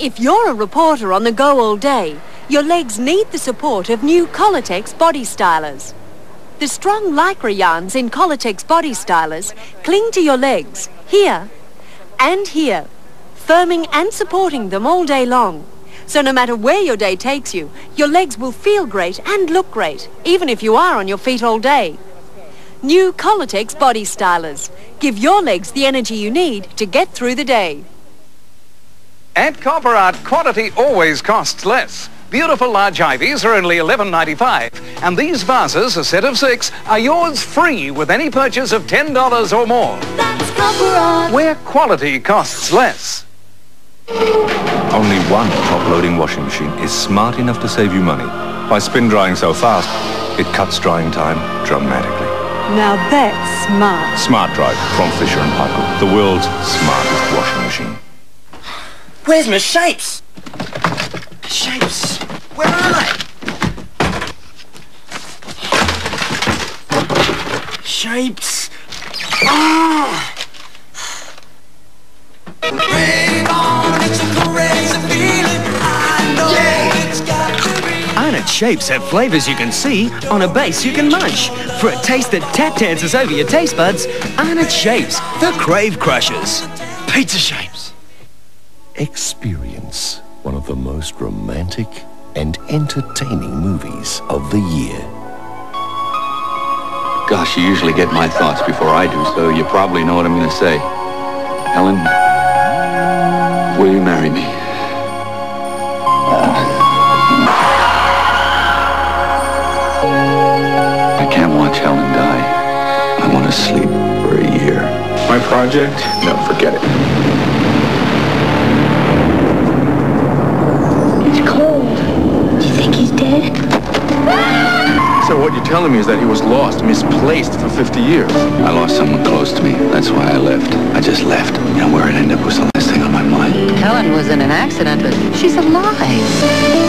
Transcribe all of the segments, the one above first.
If you're a reporter on the go all day, your legs need the support of new Kolotex body stylers. The strong lycra yarns in Kolotex body stylers cling to your legs, here and here, firming and supporting them all day long. So no matter where your day takes you, your legs will feel great and look great, even if you are on your feet all day. New Kolotex body stylers. Give your legs the energy you need to get through the day. At Copper Art, quantity always costs less. Beautiful large ivies are only $11.95. And these vases, a set of six, are yours free with any purchase of $10 or more. That's Copper Art. Where quality costs less. Only one top-loading washing machine is smart enough to save you money. By spin drying so fast, it cuts drying time dramatically. Now that's smart. Smart Dry from Fisher & Paykel, the world's smartest washing machine. Where's my shapes? Shapes. Where are they? Shapes. Ah! Arnott shapes have flavours you can see on a base you can munch. For a taste that tap dances over your taste buds, Arnott shapes, the crave crushers. Pizza shapes. Experience one of the most romantic and entertaining movies of the year. Gosh, you usually get my thoughts before I do, so you probably know what I'm going to say. Helen, will you marry me? I can't watch Helen die. I want to sleep for a year. My project? No, forget it. Telling me is that he was lost, misplaced for 50 years? I lost someone close to me. That's why I left. I just left. You know, where it ended up was the last thing on my mind. Helen was in an accident, but she's alive.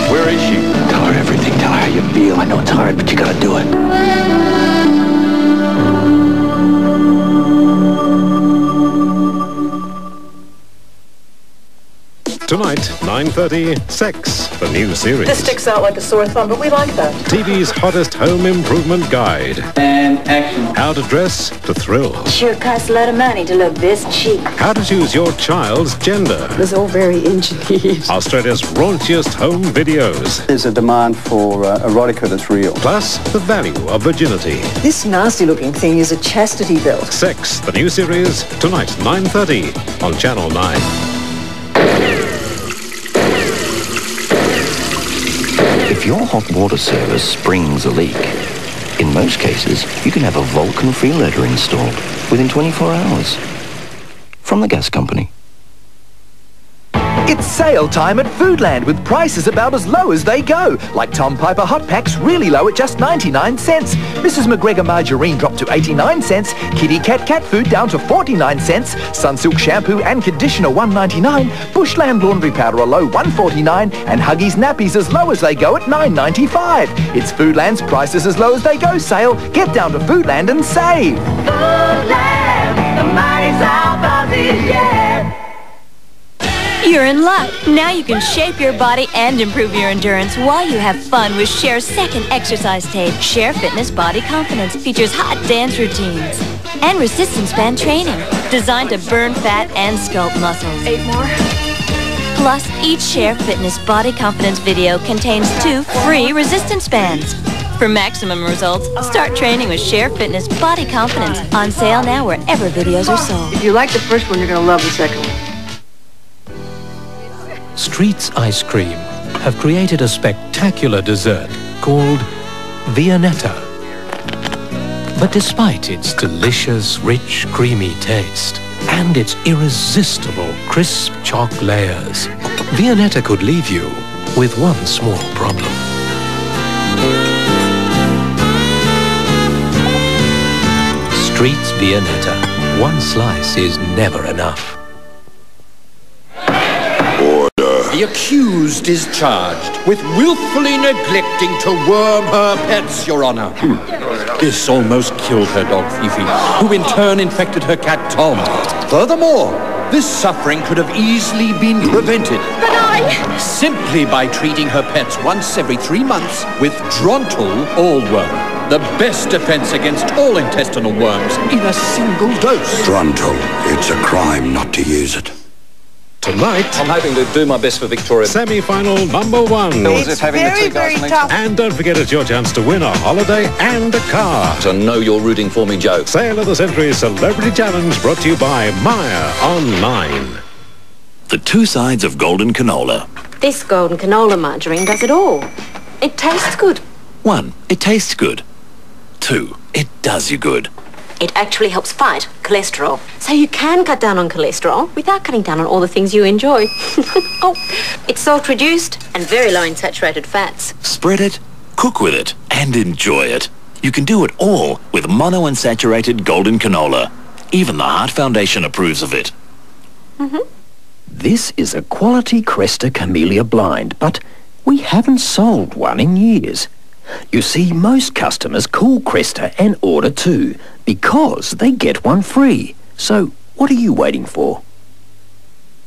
Where is she? Tell her everything. Tell her how you feel. I know it's hard, but you gotta do it. Tonight, 9.30, Sex, the new series. This sticks out like a sore thumb, but we like that. TV's hottest home improvement guide. And action. How to dress to thrill. Sure costs a lot of money to look this cheap. How to choose your child's gender. It's all very engineered. Australia's raunchiest home videos. There's a demand for uh, erotica that's real. Plus, the value of virginity. This nasty-looking thing is a chastity belt. Sex, the new series, tonight, 9.30 on Channel 9. Your hot water service springs a leak, in most cases, you can have a Vulcan freelater installed within 24 hours from the gas company. It's sale time at Foodland with prices about as low as they go. Like Tom Piper hot packs really low at just 99 cents. Mrs. McGregor margarine dropped to 89 cents. Kitty Cat cat food down to 49 cents. Sunsilk shampoo and conditioner 1.99. Bushland laundry powder a low 1.49 and Huggies nappies as low as they go at 9.95. It's Foodland's prices as low as they go sale. Get down to Foodland and save. Foodland, the. You're in luck. Now you can shape your body and improve your endurance while you have fun with Cher's second exercise tape. Cher Fitness Body Confidence features hot dance routines and resistance band training designed to burn fat and sculpt muscles. Eight more. Plus, each Cher Fitness Body Confidence video contains two free resistance bands. For maximum results, start training with Cher Fitness Body Confidence on sale now wherever videos are sold. If you like the first one, you're going to love the second one. Streets Ice Cream have created a spectacular dessert called Viennetta. But despite its delicious, rich, creamy taste and its irresistible crisp chalk layers, Viennetta could leave you with one small problem. Streets Viennetta. One slice is never enough. The accused is charged with willfully neglecting to worm her pets, Your Honor. Hmm. This almost killed her dog, Fifi, who in turn infected her cat, Tom. Furthermore, This suffering could have easily been prevented. But I... Simply by treating her pets once every three months with Drontal Allworm. The best defense against all intestinal worms in a single dose. Drontal. It's a crime not to use it. Tonight, I'm hoping to do my best for Victoria. semi-final number one. Feels as if having the two guys on. And don't forget it's your chance to win a holiday and a car. So know you're rooting for me, Joe. Sale of the Century Celebrity Challenge brought to you by Maya Online. The two sides of golden canola. This golden canola margarine does it all. It tastes good. One, it tastes good. Two, it does you good. It actually helps fight cholesterol. So you can cut down on cholesterol without cutting down on all the things you enjoy. oh, it's salt reduced and very low in saturated fats. Spread it, cook with it, and enjoy it. You can do it all with monounsaturated golden canola. Even the Heart Foundation approves of it. Mhm. This is a quality Cresta Camellia blind, but we haven't sold one in years. You see, most customers call Cresta and order two because they get one free. So, what are you waiting for?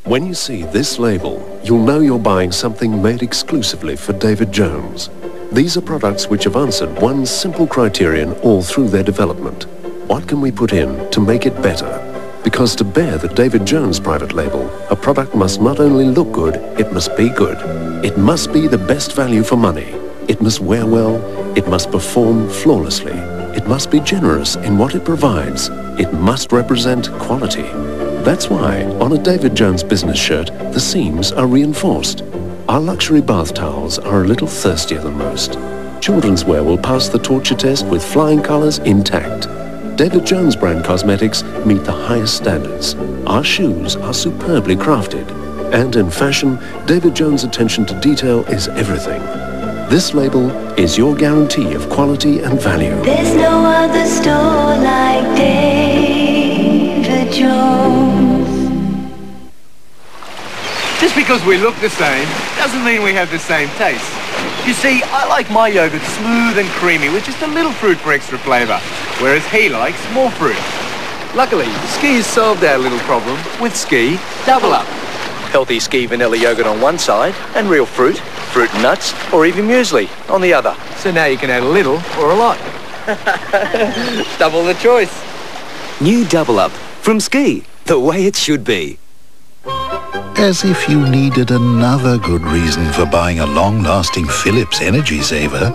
When you see this label, you'll know you're buying something made exclusively for David Jones. These are products which have answered one simple criterion all through their development. What can we put in to make it better? Because to bear the David Jones private label, a product must not only look good, it must be good. It must be the best value for money. It must wear well. It must perform flawlessly. It must be generous in what it provides. It must represent quality. That's why, on a David Jones business shirt, the seams are reinforced. Our luxury bath towels are a little thirstier than most. Children's wear will pass the torture test with flying colors intact. David Jones brand cosmetics meet the highest standards. Our shoes are superbly crafted. And in fashion, David Jones' attention to detail is everything. This label is your guarantee of quality and value. There's no other store like David Jones. Just because we look the same doesn't mean we have the same taste. You see, I like my yogurt smooth and creamy with just a little fruit for extra flavour, whereas he likes more fruit. Luckily, Ski has solved our little problem with Ski Double Up. Healthy Ski vanilla yogurt on one side and real fruit, fruit and nuts, or even muesli on the other. So now you can add a little or a lot. Double the choice. New Double Up from Ski, the way it should be. As if you needed another good reason for buying a long-lasting Philips Energy Saver.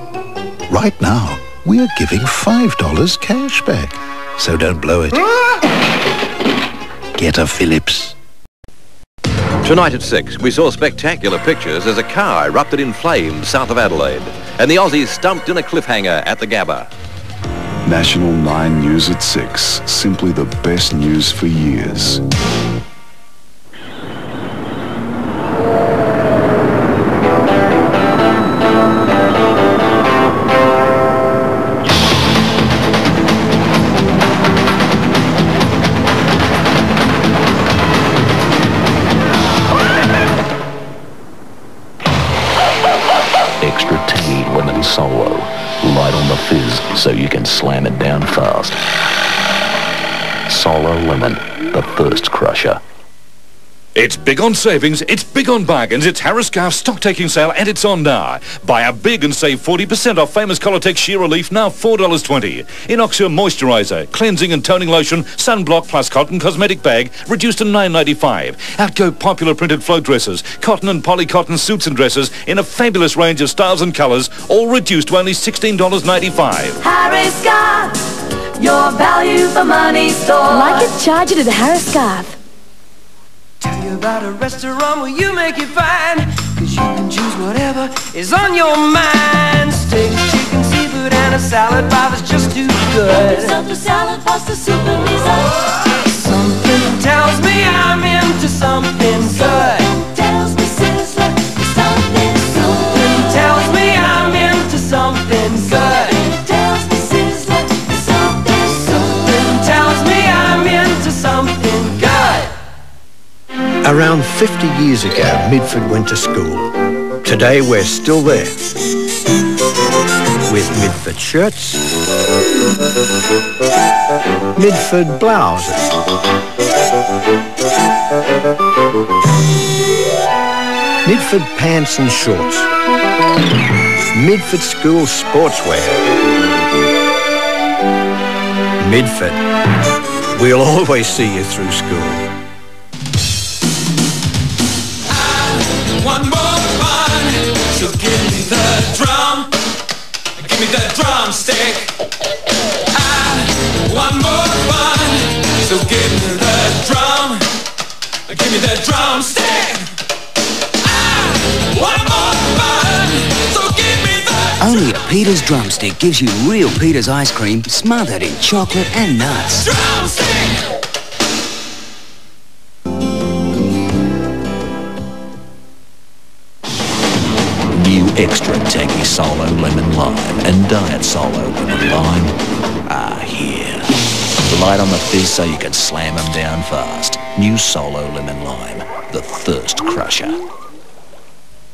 Right now, we're giving $5 cash back. So don't blow it. Get a Philips. Tonight at 6, we saw spectacular pictures as a car erupted in flames south of Adelaide, and the Aussies stumped in a cliffhanger at the Gabba. National 9 News at 6. Simply the best news for years. Solo Lemon, the thirst crusher. It's big on savings, it's big on bargains, it's Harris Scarfe stock taking sale and it's on now. Buy a big and save 40% off famous Kolotex Sheer Relief, now $4.20. Innoxa Moisturizer, cleansing and toning lotion, sunblock plus cotton cosmetic bag, reduced to $9.95. Outgo popular printed float dresses, cotton and polycotton suits and dresses in a fabulous range of styles and colours, all reduced to only $16.95. Harris Scarfe, your value for money store. Like it, charge it at the Harris Scarfe. You about a restaurant where you make it fine. Cause you can choose whatever is on your mind. Steak, chicken, seafood, and a salad bar is just too good. Yourself a salad, pasta, soup, and dessert. Something tells me I'm into something good. Tells me sizzler, something good. Something tells me I'm into something good. Around 50 years ago, Midford went to school. Today, we're still there. With Midford shirts, Midford blouses, Midford pants and shorts. Midford School Sportswear. Midford. We'll always see you through school. Ah, so give me the drum, give me the drumstick. Ah, I want more fun, so give me the drum, give me the drumstick. I want more fun, so give me the Only a Peter's drumstick gives you real Peter's ice cream smothered in chocolate and nuts. drumstick. Extra tangy Solo Lemon Lime and Diet Solo Lemon Lime are here. Light on the fizz so you can slam them down fast. New Solo Lemon Lime, the thirst crusher.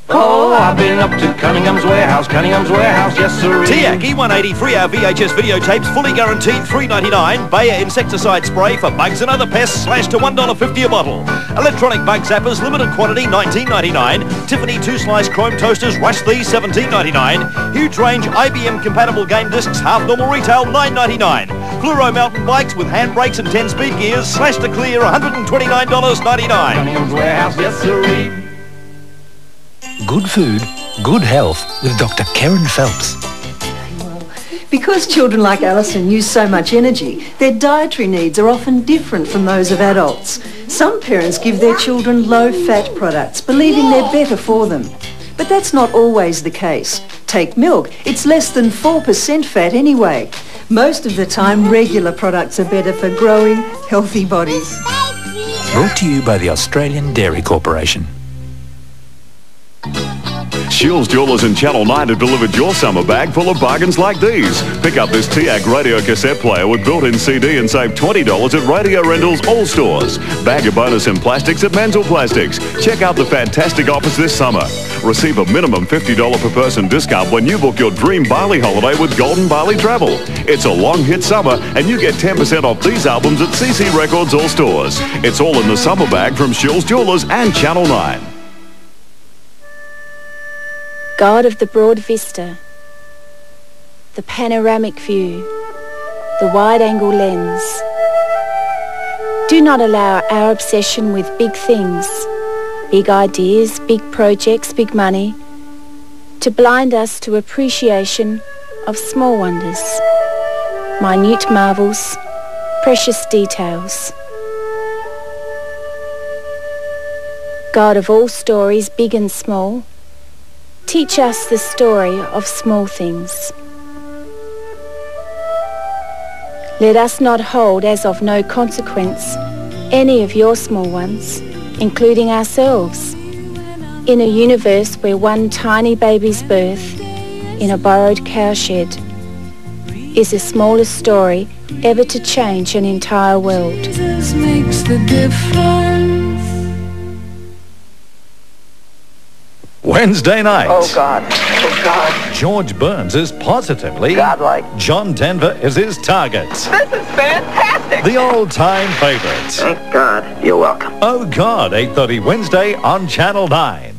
Oh, I've been up to Cunningham's warehouse, Cunningham's warehouse, yes sir. TEAC E180 3-hour VHS videotapes, fully guaranteed, $3.99. Bayer insecticide spray for bugs and other pests, slashed to $1.50 a bottle. Electronic bug zappers, limited quantity, $19.99. Tiffany two-slice chrome toasters, rush these, $17.99. Huge range IBM compatible game discs, half normal retail, $9.99. Fluoro mountain bikes with handbrakes and 10-speed gears, slashed to clear, $129.99. Cunningham's warehouse, yes sir. Good food, good health with Dr. Kerryn Phelps. Because children like Alison use so much energy, their dietary needs are often different from those of adults. Some parents give their children low-fat products, believing they're better for them. But that's not always the case. Take milk, it's less than 4% fat anyway. Most of the time, regular products are better for growing, healthy bodies. Brought to you by the Australian Dairy Corporation. Shields Jewelers and Channel 9 have delivered your summer bag full of bargains like these. Pick up this TEAC radio cassette player with built-in CD and save $20 at Radio Rentals all stores. Bag a bonus in plastics at Mental Plastics. Check out the fantastic offers this summer. Receive a minimum $50 per person discount when you book your dream Bali holiday with Golden Bali Travel. It's a long hit summer and you get 10% off these albums at CC Records all stores. It's all in the summer bag from Shields Jewelers and Channel 9. God of the broad vista, the panoramic view, the wide-angle lens. Do not allow our obsession with big things, big ideas, big projects, big money, to blind us to appreciation of small wonders, minute marvels, precious details. God of all stories, big and small, Teach us the story of small things. Let us not hold as of no consequence any of your small ones, including ourselves, in a universe where one tiny baby's birth in a borrowed cowshed is the smallest story ever to change an entire world. Wednesday night. Oh, God. Oh, God. George Burns is positively Godlike. John Denver is his target. This is fantastic. The all-time favorite. Thank God. You're welcome. Oh God, 8.30 Wednesday on Channel 9.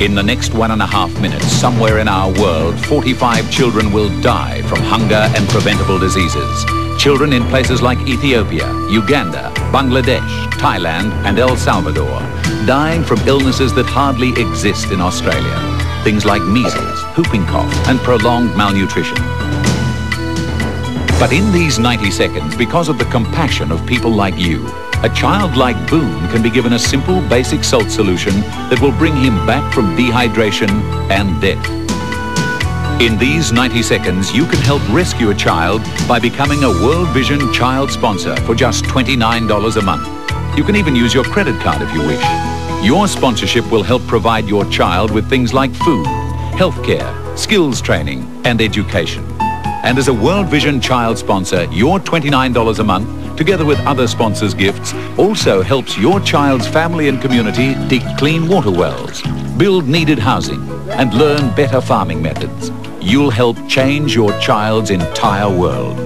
In the next one and a half minutes, somewhere in our world, 45 children will die from hunger and preventable diseases. Children in places like Ethiopia, Uganda, Bangladesh, Thailand, and El Salvador, dying from illnesses that hardly exist in Australia. Things like measles, whooping cough, and prolonged malnutrition. But in these 90 seconds, because of the compassion of people like you, a child like Boone can be given a simple basic salt solution that will bring him back from dehydration and death. In these 90 seconds, you can help rescue a child by becoming a World Vision child sponsor for just $29 a month. You can even use your credit card if you wish. Your sponsorship will help provide your child with things like food, healthcare, skills training, and education. And as a World Vision child sponsor, your $29 a month, together with other sponsors' gifts, also helps your child's family and community dig clean water wells, build needed housing, and learn better farming methods. You'll help change your child's entire world.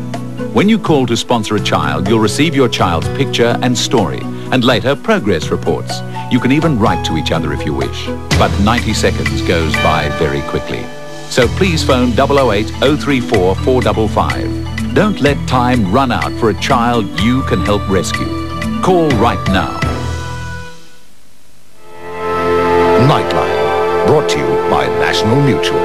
When you call to sponsor a child, you'll receive your child's picture and story, and later progress reports. You can even write to each other if you wish. But 90 seconds goes by very quickly. So please phone 008 034 455. Don't let time run out for a child you can help rescue. Call right now. Nightline, brought to you by National Mutual.